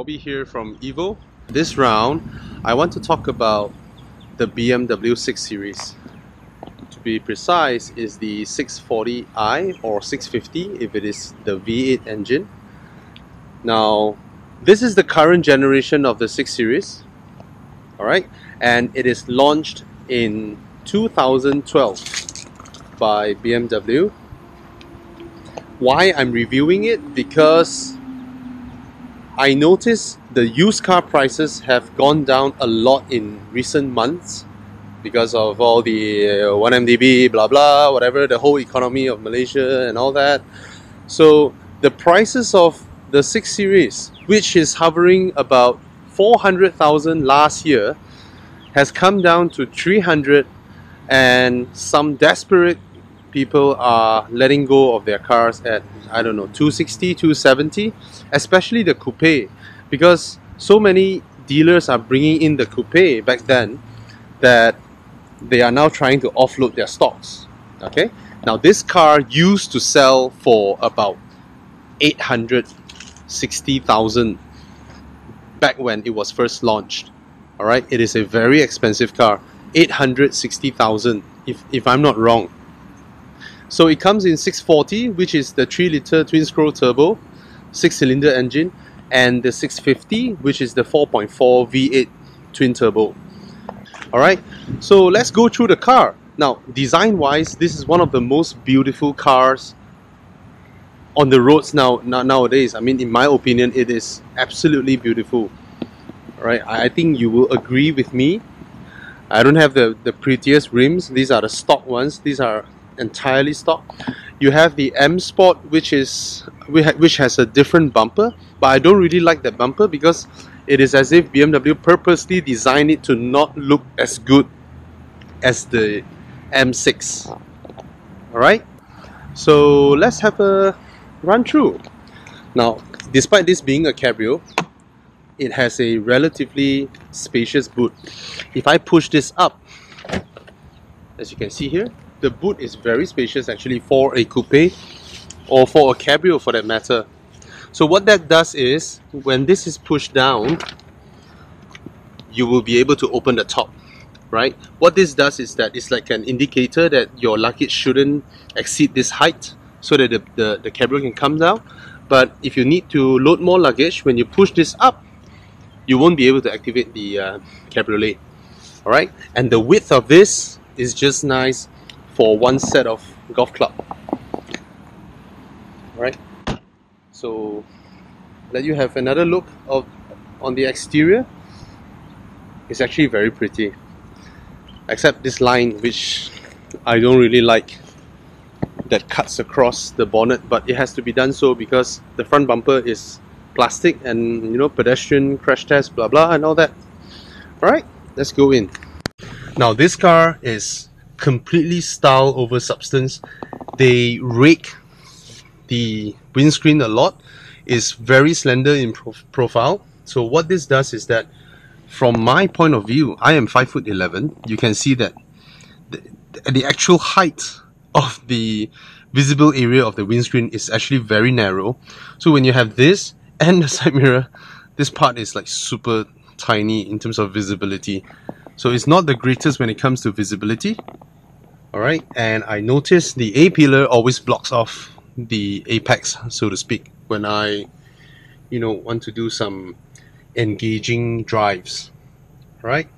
Bobby here from Evo. This round, I want to talk about the BMW 6 Series. To be precise, is the 640i or 650 if it is the V8 engine. Now, this is the current generation of the 6 Series, alright, and it is launched in 2012 by BMW. Why I'm reviewing it? Because I noticed the used car prices have gone down a lot in recent months because of all the uh, 1MDB, blah blah, whatever, the whole economy of Malaysia and all that. So the prices of the 6 Series, which is hovering about 400,000 last year, has come down to 300 and some desperate people are letting go of their cars at I don't know 260 270 especially the coupe. Because so many dealers are bringing in the coupe back then that they are now trying to offload their stocks okay? Now this car used to sell for about 860,000 back when it was first launched all right? It is a very expensive car 860,000 if, if I'm not wrong so it comes in 640, which is the 3 liter twin scroll turbo, 6 cylinder engine, and the 650, which is the 4.4 V8 twin turbo. Alright, so let's go through the car. Now, design wise, this is one of the most beautiful cars on the roads now, now nowadays. I mean, in my opinion, it is absolutely beautiful. Alright, I think you will agree with me. I don't have the, the prettiest rims. These are the stock ones. These are entirely stock. You have the M Sport, which is which has a different bumper, but I don't really like that bumper because it is as if BMW purposely designed it to not look as good as the M6. Alright, so let's have a run through. Now, despite this being a cabrio, it has a relatively spacious boot. If I push this up, as you can see here, the boot is very spacious actually for a coupe or for a cabrio for that matter. So what that does is when this is pushed down, you will be able to open the top, right? What this does is that it's like an indicator that your luggage shouldn't exceed this height so that the, the, the cabrio can come down. But if you need to load more luggage, when you push this up, you won't be able to activate the uh, cabriolet. Alright, and the width of this is just nice for one set of golf club. Right. So let you have another look of on the exterior. It's actually very pretty. Except this line which I don't really like that cuts across the bonnet but it has to be done so because the front bumper is plastic and you know pedestrian crash test blah blah and all that. Alright, let's go in. Now this car is completely style over substance. They rake the windscreen a lot. It's very slender in pro profile. So what this does is that from my point of view, I am 5 foot 11. You can see that the, the actual height of the visible area of the windscreen is actually very narrow. So when you have this and the side mirror, this part is like super tiny in terms of visibility. So it's not the greatest when it comes to visibility, Alright, and I notice the A-pillar always blocks off the apex, so to speak, when I, you know, want to do some engaging drives. Right?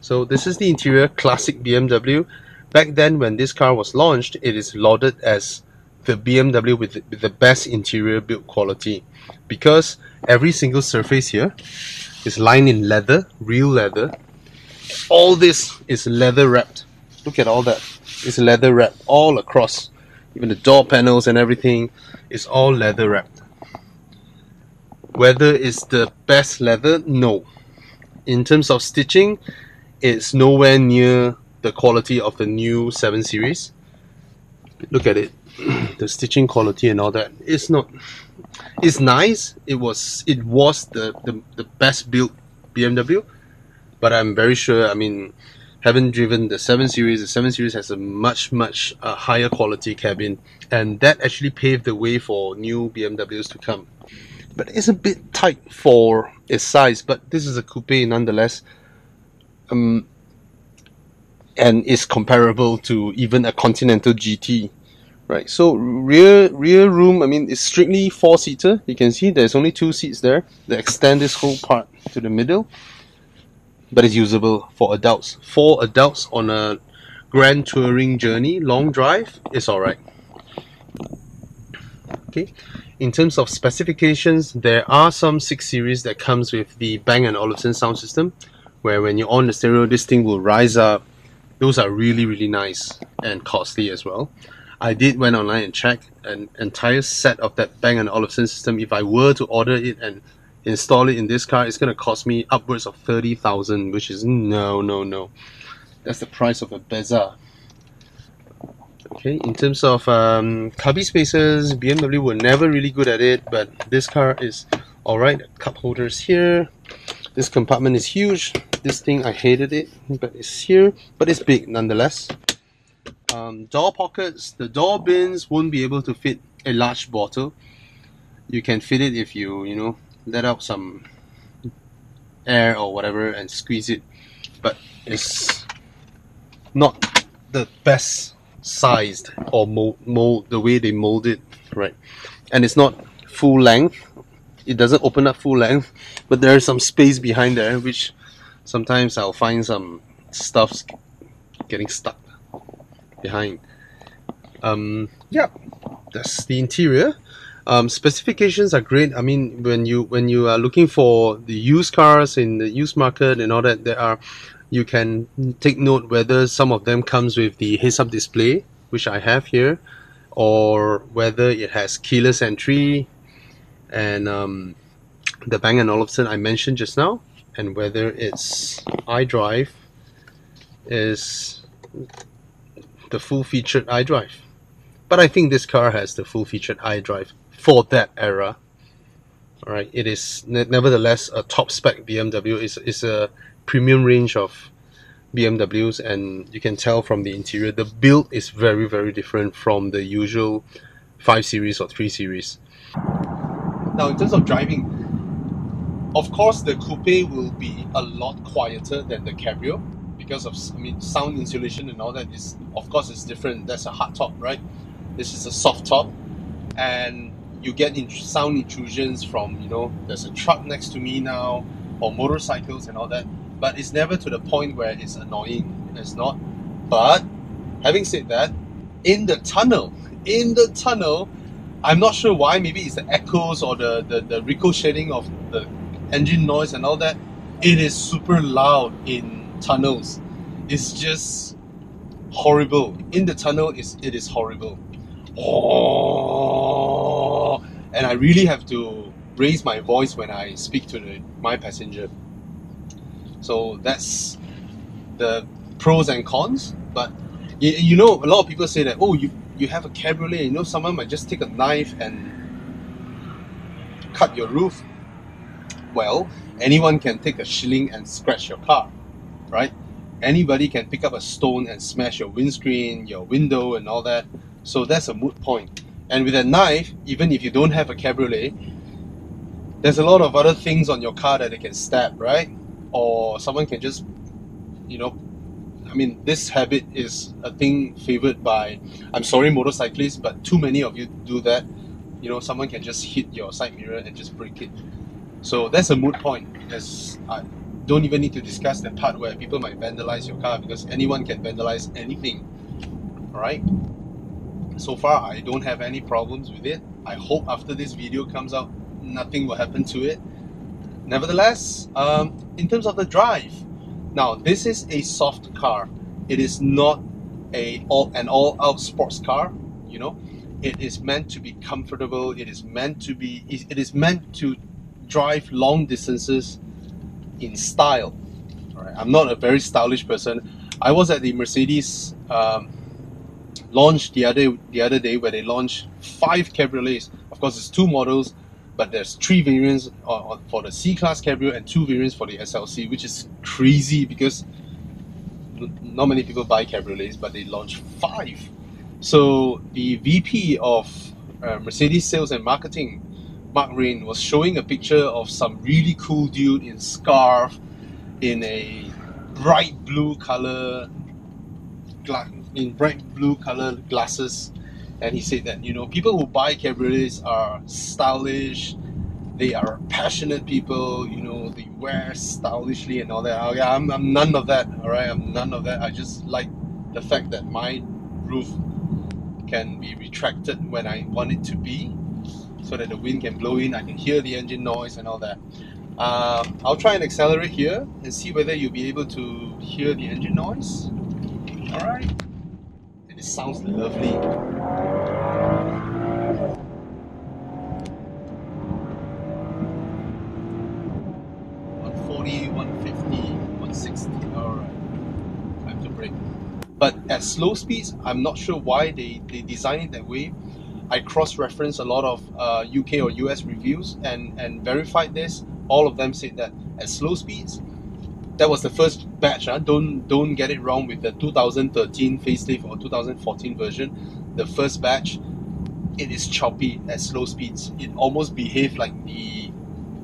So this is the interior, classic BMW. Back then when this car was launched, it is lauded as the BMW with the best interior build quality because every single surface here is lined in leather, real leather. All this is leather wrapped Look at all that. It's leather wrap all across. Even the door panels and everything is all leather wrapped. Whether it's the best leather? No. In terms of stitching, it's nowhere near the quality of the new 7 Series. Look at it. the stitching quality and all that. It's not it's nice. It was it was the, the, the best built BMW. But I'm very sure I mean haven't driven the 7 Series. The 7 Series has a much, much uh, higher quality cabin, and that actually paved the way for new BMWs to come. but it's a bit tight for its size. But this is a coupe nonetheless. Um, and is comparable to even a Continental GT, right? So rear rear room, I mean, it's strictly four seater. You can see there's only two seats there. They extend this whole part to the middle, but it's usable for adults. For adults on a grand touring journey, long drive, it's alright. Okay, in terms of specifications, there are some 6 series that comes with the Bang & Olufsen sound system, where when you're on the stereo, this thing will rise up those are really really nice and costly as well. I did went online and check an entire set of that Bang & Olufsen system. If I were to order it and install it in this car, it's to cost me upwards of 30,000, which is no, no, no. That's the price of a Bezza. Okay, in terms of um, cubby spaces, BMW were never really good at it, but this car is alright. Cup holders here. This compartment is huge this thing I hated it but it's here but it's big nonetheless um, door pockets the door bins won't be able to fit a large bottle you can fit it if you you know let out some air or whatever and squeeze it but it's not the best sized or mold, mold the way they mold it right and it's not full length it doesn't open up full length but there's some space behind there which sometimes I'll find some stuff getting stuck behind. Um, yeah, that's the interior. Um, specifications are great. I mean, when you when you are looking for the used cars in the used market and all that, there are you can take note whether some of them comes with the heads-up display, which I have here, or whether it has keyless entry and um, the Bang & Olufsen I mentioned just now and whether its iDrive is the full featured iDrive. But I think this car has the full featured iDrive for that era. Alright, it is nevertheless a top spec BMW. It's, it's a premium range of BMWs and you can tell from the interior the build is very very different from the usual 5 series or 3 series. Now in terms of driving, of course, the coupe will be a lot quieter than the cabrio because of I mean sound insulation and all that is of course it's different. That's a hard top, right? This is a soft top, and you get in sound intrusions from you know there's a truck next to me now or motorcycles and all that. But it's never to the point where it's annoying. It's not. But having said that, in the tunnel, in the tunnel, I'm not sure why. Maybe it's the echoes or the, the, the ricocheting of the engine noise and all that, it is super loud in tunnels. It's just horrible. In the tunnel, it's, it is horrible. Oh, and I really have to raise my voice when I speak to the, my passenger. So that's the pros and cons. But you, you know, a lot of people say that, oh, you, you have a cabriolet, you know, someone might just take a knife and cut your roof well, anyone can take a shilling and scratch your car, right? Anybody can pick up a stone and smash your windscreen, your window, and all that. So that's a moot point. And with a knife, even if you don't have a cabriolet, there's a lot of other things on your car that they can stab, right? Or someone can just, you know, I mean, this habit is a thing favored by, I'm sorry, motorcyclists, but too many of you do that. You know, someone can just hit your side mirror and just break it. So that's a moot point. As I don't even need to discuss the part where people might vandalize your car because anyone can vandalize anything. Alright? So far, I don't have any problems with it. I hope after this video comes out, nothing will happen to it. Nevertheless, um, in terms of the drive, now this is a soft car. It is not a all an all-out sports car. You know, it is meant to be comfortable. It is meant to be. It is meant to drive long distances in style. Right? I'm not a very stylish person. I was at the Mercedes um, launch the other the other day where they launched five cabriolets. Of course, it's two models, but there's three variants for the C-Class Cabrio and two variants for the SLC, which is crazy because not many people buy cabriolets, but they launched five. So the VP of uh, Mercedes Sales and Marketing Mark Raine was showing a picture of some really cool dude in scarf, in a bright blue color, in bright blue color glasses, and he said that you know people who buy cabriolets are stylish, they are passionate people, you know, they wear stylishly and all that. Okay, I'm, I'm none of that. All right, I'm none of that. I just like the fact that my roof can be retracted when I want it to be so that the wind can blow in, I can hear the engine noise and all that. Um, I'll try and accelerate here and see whether you'll be able to hear the engine noise. Alright. It sounds lovely. 140, 150, 160. Alright. Time to brake. But at slow speeds, I'm not sure why they, they design it that way. I cross-referenced a lot of uh, UK or US reviews and, and verified this. All of them said that at slow speeds, that was the first batch. Huh? Don't don't get it wrong with the 2013 facelift or 2014 version. The first batch, it is choppy at slow speeds. It almost behaved like the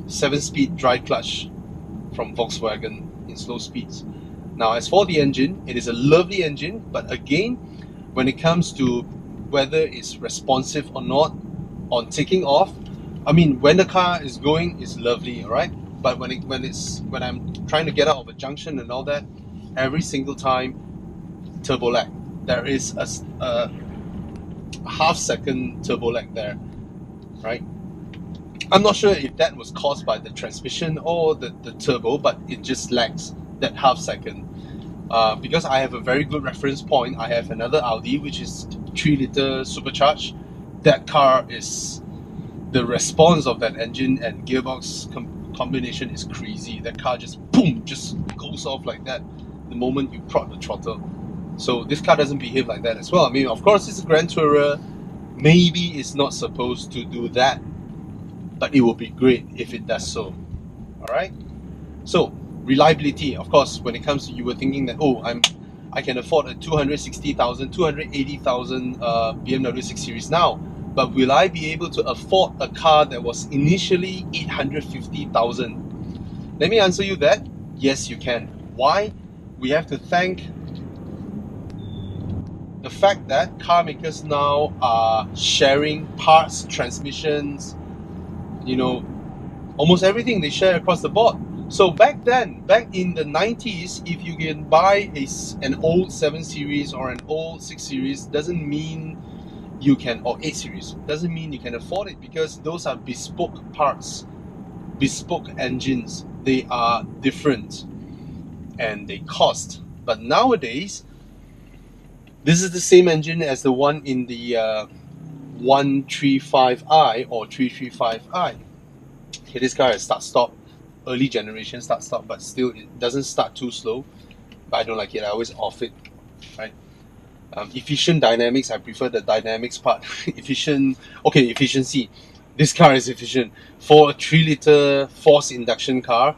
seven-speed dry clutch from Volkswagen in slow speeds. Now, as for the engine, it is a lovely engine, but again, when it comes to whether it's responsive or not on taking off, I mean, when the car is going, it's lovely, all right. But when it when it's when I'm trying to get out of a junction and all that, every single time, turbo lag. There is a, a half second turbo lag there, right? I'm not sure if that was caused by the transmission or the, the turbo, but it just lags that half second. Uh, because I have a very good reference point, I have another Audi which is 3 liter supercharged. That car is the response of that engine and gearbox com- combination is crazy. That car just boom, just goes off like that the moment you prod the throttle. So this car doesn't behave like that as well. I mean, of course, it's a Grand Tourer. Maybe it's not supposed to do that, but it will be great if it does so. All right. So reliability, of course, when it comes to you were thinking that oh, I'm I can afford a 260,000, 280,000 uh, BMW 6 Series now, but will I be able to afford a car that was initially 850,000? Let me answer you that. Yes, you can. Why? We have to thank the fact that car makers now are sharing parts, transmissions, you know, almost everything they share across the board. So back then, back in the 90s, if you can buy a, an old 7 series or an old 6 series, doesn't mean you can, or 8 series, doesn't mean you can afford it because those are bespoke parts, bespoke engines. They are different and they cost. But nowadays, this is the same engine as the one in the uh, 135i or 335i. Okay, this car has start stop early generation start stop, but still it doesn't start too slow. But I don't like it. I always off it, right? Um, efficient dynamics. I prefer the dynamics part. efficient. Okay, efficiency. This car is efficient for a three liter forced induction car.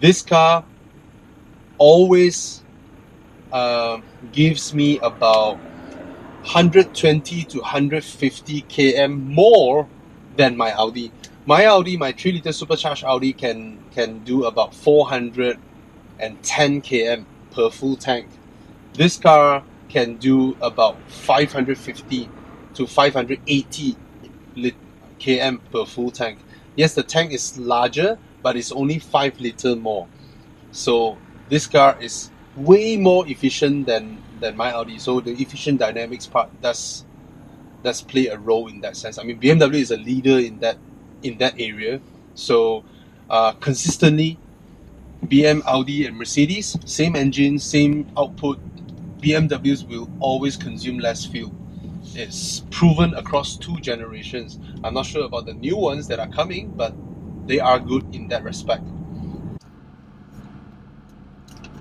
This car always uh, gives me about 120 to 150 km more than my Audi. My Audi, my 3 liter supercharged Audi can can do about 410 km per full tank. This car can do about 550 to 580 km per full tank. Yes, the tank is larger, but it's only 5 liter more. So this car is way more efficient than, than my Audi. So the efficient dynamics part does does play a role in that sense. I mean BMW is a leader in that in that area. So uh, consistently, BM, Audi, and Mercedes, same engine, same output. BMWs will always consume less fuel. It's proven across two generations. I'm not sure about the new ones that are coming, but they are good in that respect.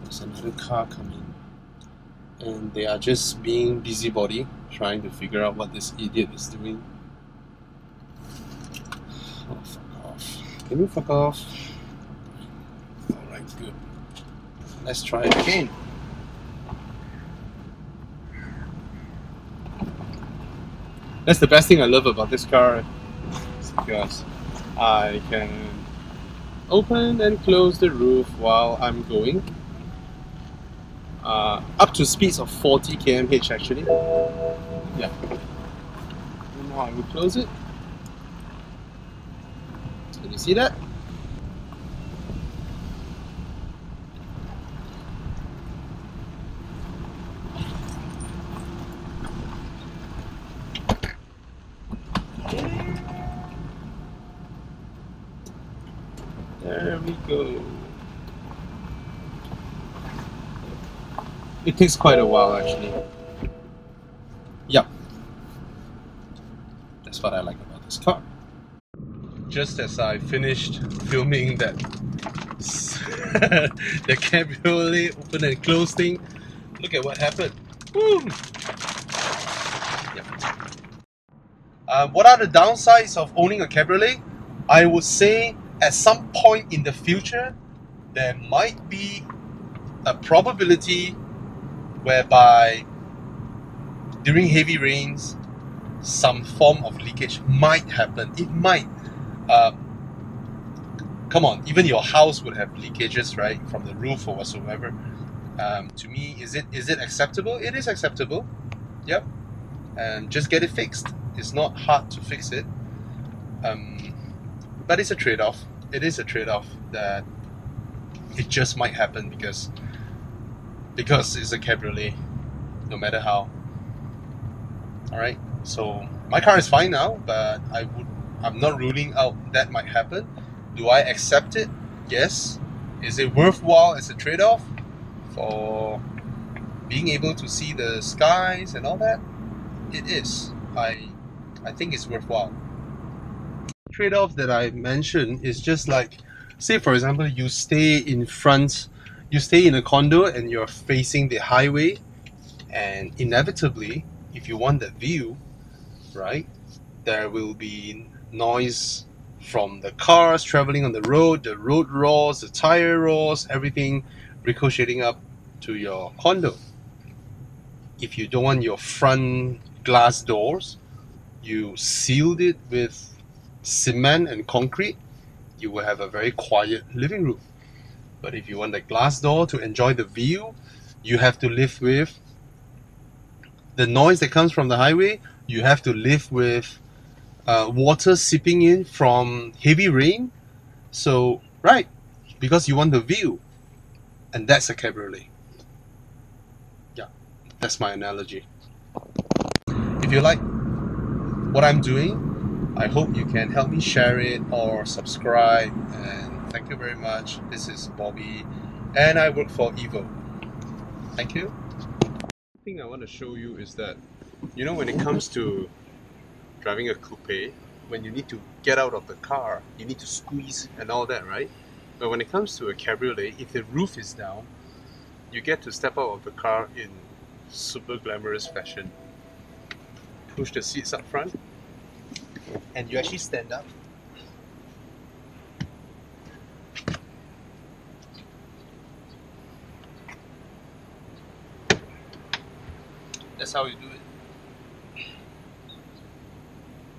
There's another car coming, and they are just being busybody, trying to figure out what this idiot is doing. Oh, fuck off. Can you fuck off? Alright, good. Let's try again. That's the best thing I love about this car. Because I can open and close the roof while I'm going. Uh, up to speeds of 40 kmh actually. Yeah. And now I will close it. Can you see that? There we go. Takes quite a while actually. Yep. That's what I like about this car. Just as I finished filming that the cabriolet open and close thing, look at what happened. Yep. Uh, what are the downsides of owning a cabriolet? I would say at some point in the future, there might be a probability whereby during heavy rains, some form of leakage might happen. It might. Uh, come on, even your house would have leakages, right, from the roof or whatsoever. Um, to me, is it is it acceptable? It is acceptable. Yep. And just get it fixed. It's not hard to fix it. Um, but it's a trade-off. It is a trade-off that it just might happen because because it's a cabriolet, no matter how. All right. So my car is fine now, but I would I'm not ruling out that might happen. Do I accept it? Yes. Is it worthwhile as a trade-off for being able to see the skies and all that? It is. I I think it's worthwhile trade-off that I mentioned is just like, say for example, you stay in front, you stay in a condo and you're facing the highway, and inevitably, if you want that view, right, there will be noise from the cars traveling on the road, the road roars, the tire roars, everything ricocheting up to your condo. If you don't want your front glass doors, you sealed it with cement and concrete, you will have a very quiet living room. But if you want the glass door to enjoy the view, you have to live with the noise that comes from the highway. You have to live with uh, water seeping in from heavy rain. So, right, because you want the view. And that's a cabriolet. Yeah, that's my analogy. If you like what I'm doing, I hope you can help me share it or subscribe. And thank you very much. This is Bobby, and I work for Evo. Thank you. The thing I want to show you is that, you know, when it comes to driving a coupe, when you need to get out of the car, you need to squeeze and all that, right? But when it comes to a cabriolet, if the roof is down, you get to step out of the car in super glamorous fashion. Push the seats up front, and you actually stand up. That's how you do.